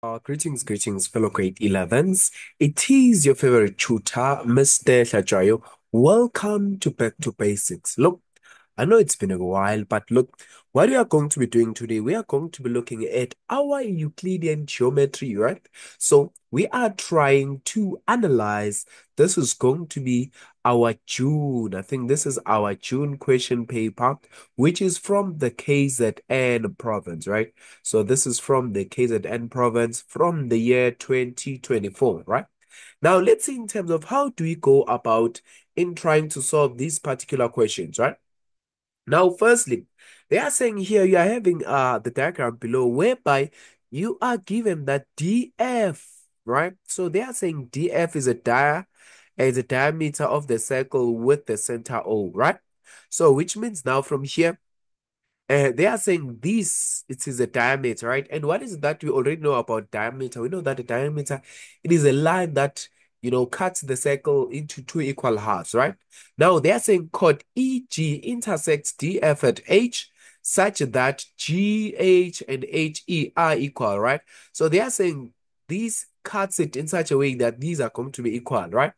Uh, greetings, greetings, fellow grade 11s. It is your favorite tutor, Mr. Shajayo. Welcome to Back to Basics. Look, I know it's been a while, but look, what we are going to be doing today, we are going to be looking at our Euclidean geometry, right? So we are trying to analyze, this is going to be our June, I think this is our June question paper, which is from the KZN province, right? So this is from the KZN province from the year 2024, right? Now let's see in terms of how do we go about in trying to solve these particular questions, right? Now, firstly, they are saying here you are having uh the diagram below whereby you are given that DF, right? So they are saying DF is a dia is a diameter of the circle with the center O, right? So which means now from here, uh, they are saying this it is a diameter, right? And what is that we already know about diameter? We know that the diameter it is a line that you know, cuts the circle into two equal halves, right? Now they are saying chord EG intersects DF at H such that GH and HE are equal, right? So they are saying these cuts it in such a way that these are going to be equal, right?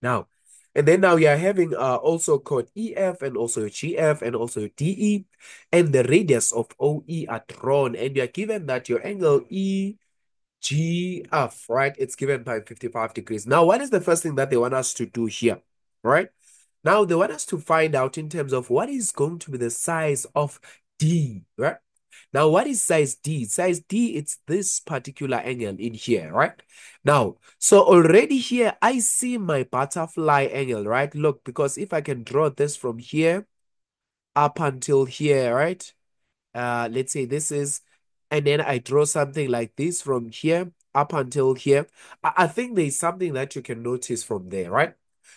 Now, and then now you are having uh, also chord EF and also GF and also DE, and the radius of OE are drawn, and you are given that your angle E GF, right? It's given by 55 degrees. Now, what is the first thing that they want us to do here, right? Now, they want us to find out in terms of what is going to be the size of D, right? Now, what is size D? Size D, it's this particular angle in here, right? Now, so already here, I see my butterfly angle, right? Look, because if I can draw this from here up until here, right? Uh, let's say this is and then I draw something like this from here up until here. I, I think there's something that you can notice from there, right?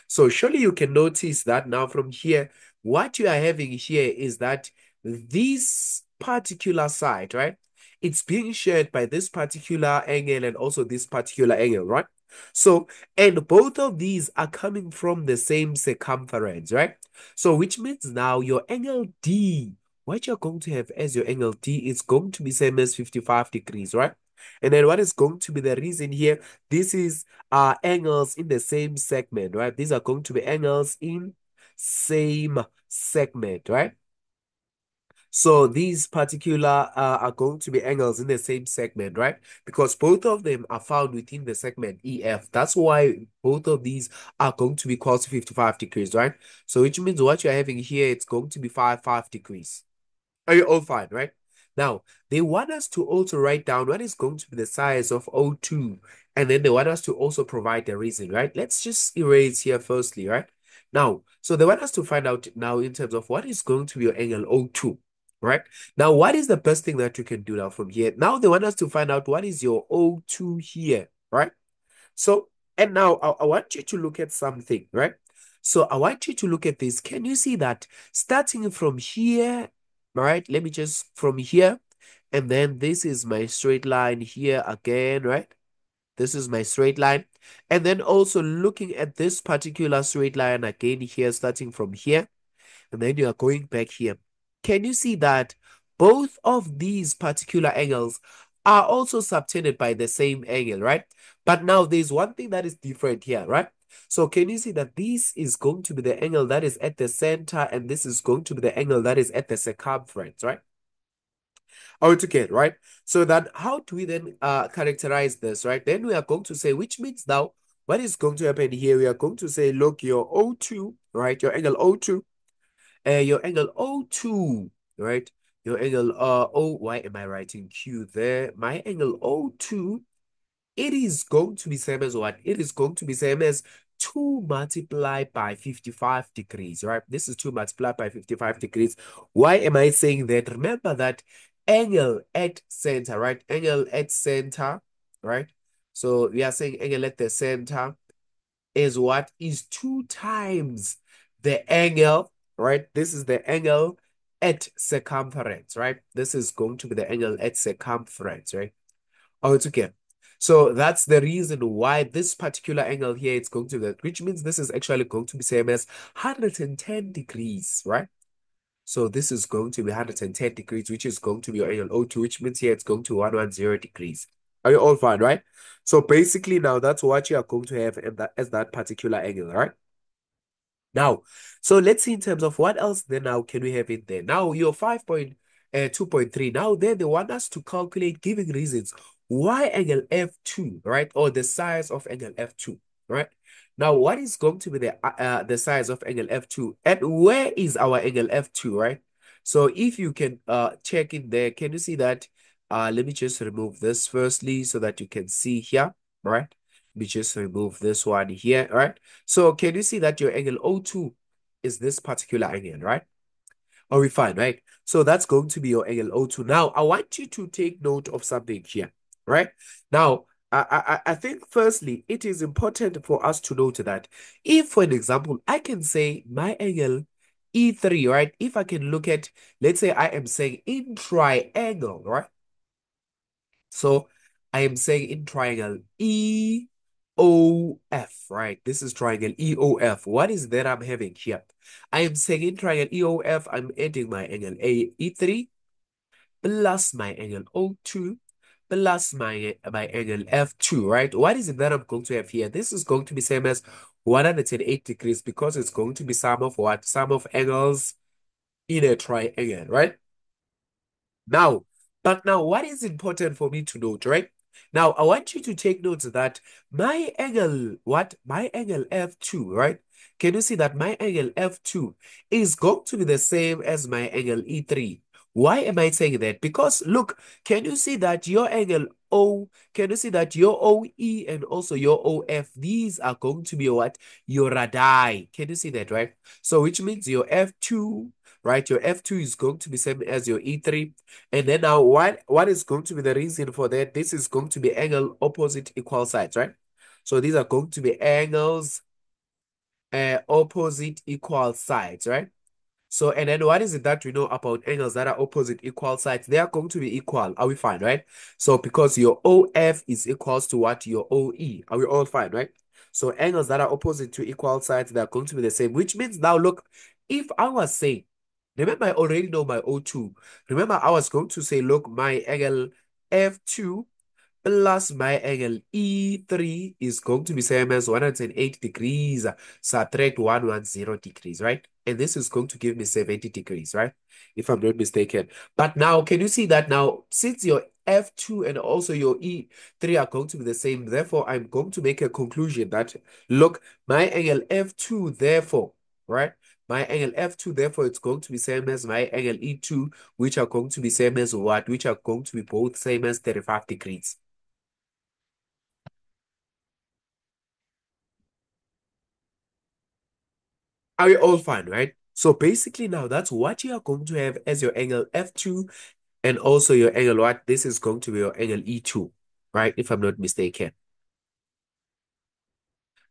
So surely you can notice that now from here, what you are having here is that this particular side, right? It's being shared by this particular angle and also this particular angle, right? So, and both of these are coming from the same circumference, right? So, which means now your angle D what you're going to have as your angle D is going to be same as 55 degrees, right? And then what is going to be the reason here? This is uh angles in the same segment, right? These are going to be angles in same segment, right? So these particular uh, are going to be angles in the same segment, right? Because both of them are found within the segment EF. That's why both of these are going to be equal to 55 degrees, right? So which means what you're having here, it's going to be 5, 5 degrees. Are you oh all fine, right? Now, they want us to also write down what is going to be the size of O2. And then they want us to also provide the reason, right? Let's just erase here firstly, right? Now, so they want us to find out now in terms of what is going to be your angle O2, right? Now, what is the best thing that you can do now from here? Now, they want us to find out what is your O2 here, right? So, and now I, I want you to look at something, right? So I want you to look at this. Can you see that starting from here all right, let me just from here, and then this is my straight line here again, right? This is my straight line. And then also looking at this particular straight line again here, starting from here, and then you are going back here. Can you see that both of these particular angles are also subtended by the same angle, right? But now there's one thing that is different here, right? So can you see that this is going to be the angle that is at the center and this is going to be the angle that is at the circumference, right? Or to right? So that how do we then uh, characterize this, right? Then we are going to say, which means now what is going to happen here? We are going to say, look, your O2, right? Your angle O2, uh, your angle O2, right? Your angle uh, O, why am I writing Q there? My angle O2 it is going to be same as what? It is going to be same as 2 multiplied by 55 degrees, right? This is 2 multiplied by 55 degrees. Why am I saying that? Remember that angle at center, right? Angle at center, right? So we are saying angle at the center is what? Is 2 times the angle, right? This is the angle at circumference, right? This is going to be the angle at circumference, right? It's okay. So that's the reason why this particular angle here is going to be, which means this is actually going to be same as 110 degrees, right? So this is going to be 110 degrees, which is going to be your angle O2, which means here it's going to 110 degrees. Are you all fine, right? So basically now that's what you are going to have that, as that particular angle, right? Now, so let's see in terms of what else then now can we have in there. Now your 5.2.3, uh, now then they want us to calculate giving reasons why angle F2, right? Or the size of angle F2, right? Now, what is going to be the uh, uh, the size of angle F2? And where is our angle F2, right? So if you can uh check in there, can you see that? Uh, let me just remove this firstly so that you can see here, right? Let me just remove this one here, right? So can you see that your angle O2 is this particular angle, right? Are we fine, right? So that's going to be your angle O2. Now, I want you to take note of something here, right? Now, I, I, I think firstly, it is important for us to note that if, for an example, I can say my angle E3, right? If I can look at, let's say I am saying in triangle, right? So I am saying in triangle E EOF, right? This is triangle EOF. What is that I'm having here? I am saying in triangle EOF, I'm adding my angle A E3 plus my angle O2 plus my, my angle F2, right? What is it that I'm going to have here? This is going to be same as 108 degrees because it's going to be sum of what? Sum of angles in a triangle, right? Now, but now what is important for me to note, right? Now, I want you to take note that my angle, what? My angle F2, right? Can you see that my angle F2 is going to be the same as my angle E3? Why am I saying that? Because look, can you see that your angle O, can you see that your OE and also your OF, these are going to be what? Your radii. Can you see that, right? So which means your F2 right? Your F2 is going to be same as your E3. And then now what, what is going to be the reason for that? This is going to be angle opposite equal sides, right? So these are going to be angles uh, opposite equal sides, right? So, and then what is it that we know about angles that are opposite equal sides? They are going to be equal. Are we fine, right? So, because your OF is equals to what? Your OE. Are we all fine, right? So, angles that are opposite to equal sides, they are going to be the same, which means now, look, if I was saying Remember, I already know my O2. Remember, I was going to say, look, my angle F2 plus my angle E3 is going to be same as 108 degrees, subtract 110 degrees, right? And this is going to give me 70 degrees, right? If I'm not mistaken. But now, can you see that now, since your F2 and also your E3 are going to be the same, therefore, I'm going to make a conclusion that, look, my angle F2, therefore, right? My angle F2, therefore, it's going to be same as my angle E2, which are going to be same as what? Which are going to be both same as 35 degrees. Are we all fine, right? So basically now that's what you are going to have as your angle F2 and also your angle what? This is going to be your angle E2, right? If I'm not mistaken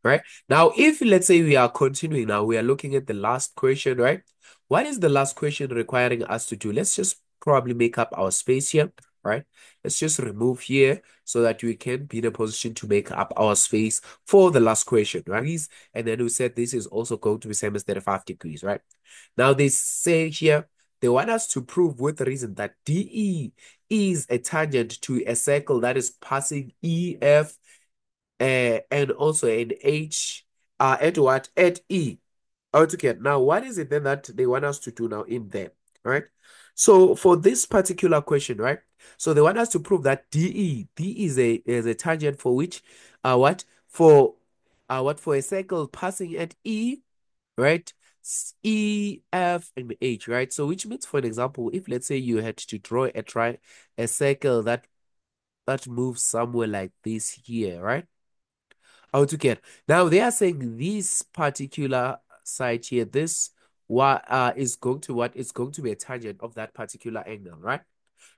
right? Now, if let's say we are continuing now, we are looking at the last question, right? What is the last question requiring us to do? Let's just probably make up our space here, right? Let's just remove here so that we can be in a position to make up our space for the last question, right? And then we said this is also going to be same as 35 degrees, right? Now they say here, they want us to prove with reason that DE is a tangent to a circle that is passing EF uh, and also an H uh, at what? At E altogether. Now, what is it then that they want us to do now in there, right? So for this particular question, right? So they want us to prove that DE, D is a is a tangent for which, uh, what for, uh, what for a circle passing at E, right? E, F, and H, right? So which means, for an example, if let's say you had to draw a try a circle that that moves somewhere like this here, right? Get. Now they are saying this particular site here, this what uh, is going to what is going to be a tangent of that particular angle, right?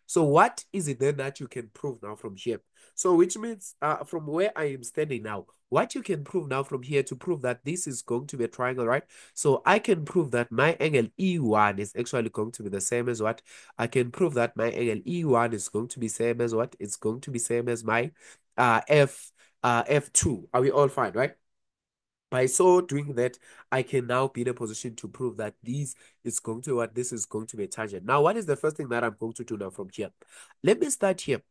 So what is it then that you can prove now from here? So which means uh, from where I am standing now, what you can prove now from here to prove that this is going to be a triangle, right? So I can prove that my angle E1 is actually going to be the same as what? I can prove that my angle E1 is going to be same as what? It's going to be same as my uh, F uh, F2. Are we all fine, right? By so doing that, I can now be in a position to prove that this is going to what this is going to be a tangent. Now, what is the first thing that I'm going to do now from here? Let me start here.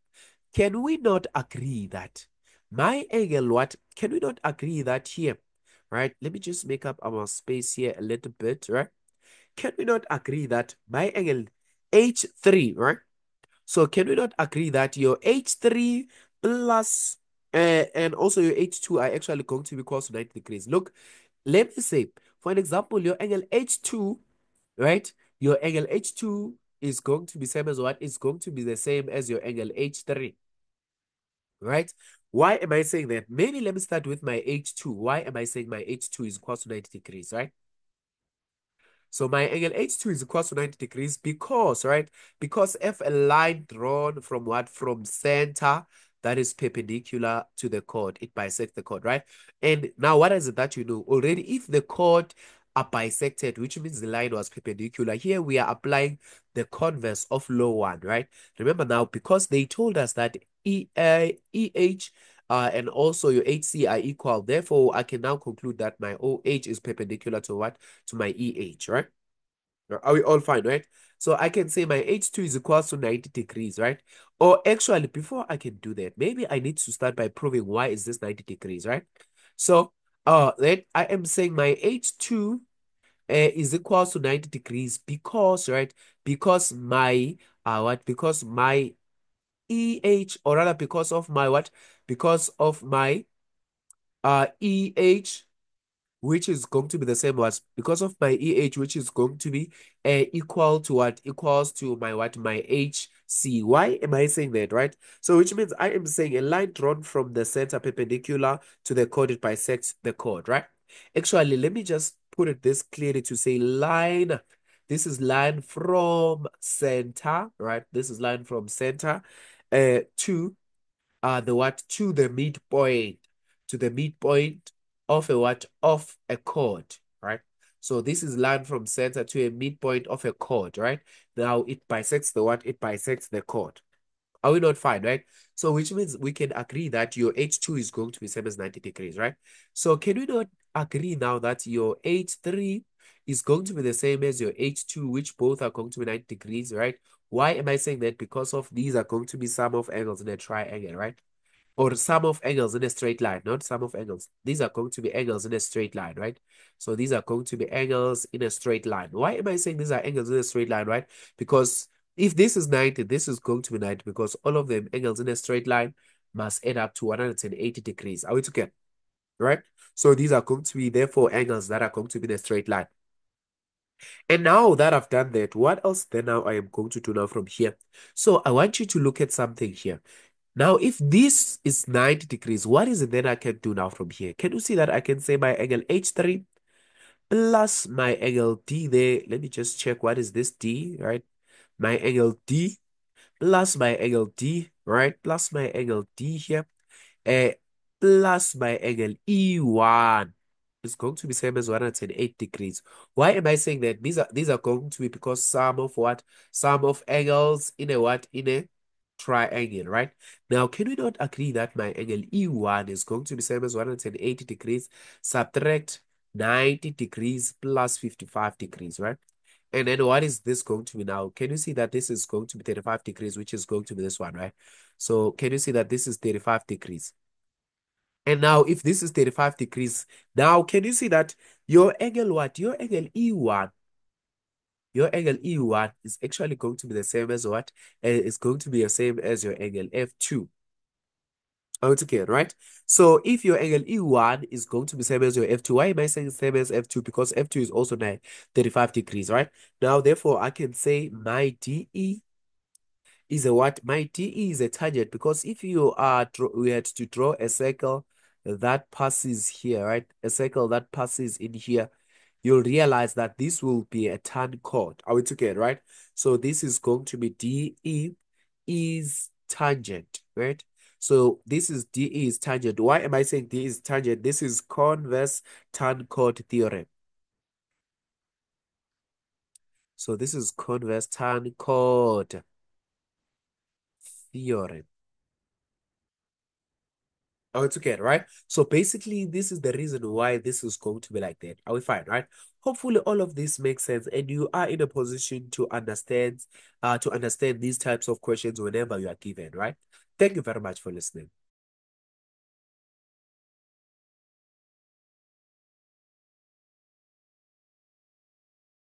can we not agree that my angle, what? Can we not agree that here, right? Let me just make up our space here a little bit, right? Can we not agree that my angle H3, right? So can we not agree that your H3 plus uh, and also your H2 are actually going to be equal to 90 degrees? Look, let me say, for an example, your angle H2, right? Your angle H2 is going to be same as what? It's going to be the same as your angle H3, right? Why am I saying that? Maybe let me start with my H2. Why am I saying my H2 is equal to 90 degrees, right? So my angle H2 is equal to 90 degrees because, right? Because if a line drawn from what? From center that is perpendicular to the chord, it bisects the chord, right? And now what is it that you know? Already, if the chord are bisected, which means the line was perpendicular, here we are applying the converse of law one, right? Remember now, because they told us that E, uh, EH uh, and also your HC are equal. Therefore, I can now conclude that my OH is perpendicular to what? To my EH, right? Are we all fine, right? So I can say my H2 is equal to 90 degrees, right? Or actually, before I can do that, maybe I need to start by proving why is this 90 degrees, right? So uh, then I am saying my H2 uh, is equal to 90 degrees because, right? Because my, uh, what? Because my EH, or rather because of my what? Because of my uh EH, which is going to be the same as because of my EH, which is going to be uh, equal to what? Equals to my what? My HC. Why am I saying that, right? So which means I am saying a line drawn from the center perpendicular to the chord, it bisects the chord, right? Actually, let me just put it this clearly to say line. This is line from center, right? This is line from center uh, to uh, the what? To the midpoint. To the midpoint of a what? Of a chord, right? So this is line from center to a midpoint of a chord, right? Now it bisects the what? It bisects the chord. Are we not fine, right? So which means we can agree that your H2 is going to be same as 90 degrees, right? So can we not agree now that your H3 is going to be the same as your H2, which both are going to be 90 degrees, right? Why am I saying that? Because of these are going to be sum of angles in a triangle, right? Or sum of angles in a straight line, not sum of angles. These are going to be angles in a straight line, right? So these are going to be angles in a straight line. Why am I saying these are angles in a straight line, right? Because if this is 90, this is going to be 90 because all of them angles in a straight line must add up to 180 degrees. Are we together? Right? So these are going to be therefore angles that are going to be in a straight line. And now that I've done that, what else then now I am going to do now from here? So I want you to look at something here. Now, if this is 90 degrees, what is it then I can do now from here? Can you see that I can say my angle H3 plus my angle D there? Let me just check what is this D, right? My angle D plus my angle D, right? Plus my angle D here, uh, plus my angle E1 is going to be same as 108 degrees. Why am I saying that? These are these are going to be because sum of what? Sum of angles in a what? In a triangle, right? Now, can we not agree that my angle E1 is going to be same as 180 degrees? Subtract 90 degrees plus 55 degrees, right? And then what is this going to be now? Can you see that this is going to be 35 degrees, which is going to be this one, right? So can you see that this is 35 degrees? And now if this is 35 degrees, now can you see that your angle what? Your angle E1, your angle E1 is actually going to be the same as what? Uh, it's going to be the same as your angle F2. Okay, right? So if your angle E1 is going to be same as your F2, why am I saying same as F2? Because F2 is also 35 degrees, right? Now, therefore, I can say my DE is a what? My DE is a tangent because if you are, we had to draw a circle that passes here, right? A circle that passes in here, you'll realize that this will be a tan chord. Are we together, right? So this is going to be DE is tangent, right? So this is DE is tangent. Why am I saying DE is tangent? This is converse tan chord theorem. So this is converse tan chord theorem. Okay, right? So basically, this is the reason why this is going to be like that. Are we fine, right? Hopefully, all of this makes sense, and you are in a position to understand, uh, to understand these types of questions whenever you are given, right? Thank you very much for listening.